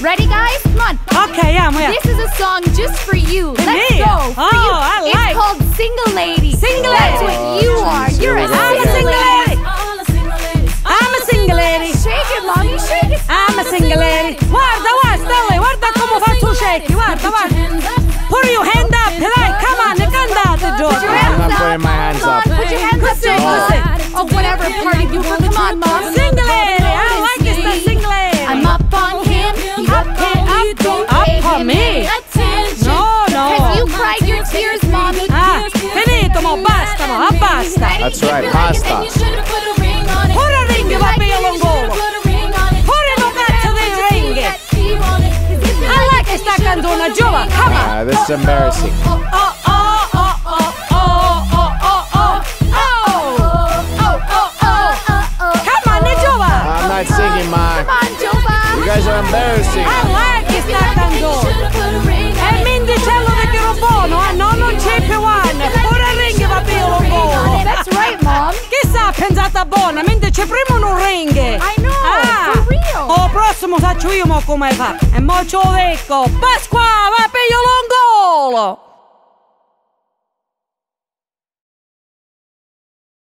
Ready, guys? Come on. Okay, amo, yeah. This is a song just for you. Let's me? go. For Oh, you. I It's called Single Lady. Single That's what you shake. Guarda, guarda. Put your hand up, dai, come on, cantate, Put your Giorgio. hands not up. putting my hands up. Put your hands up, Listen, Joe. listen. Oh, whatever party you want. Come on, mom. Single lady, I like it, the single lady. I'm up on him. He Up, on you. up, Don't up pay on me. Attention. No, no. Cause you cried your tears, mommy. Ah, finito, mo, basta, mo, ah, basta. That's right, basta. Jova, come on. Uh, this is embarrassing. Oh, oh, oh. Not singing, Ma. You guys are embarrassing. I like it, Tango. E quindi c'è lo vecchio buono, a nonno c'è più one. Ora ring va bene lo buono. That's right, Mom. Chissà, pensata buona, mentre c'è prima un ring. I know. Ah, somos Dacho y Omo Comerva. En Mocho Deco, Pascua, va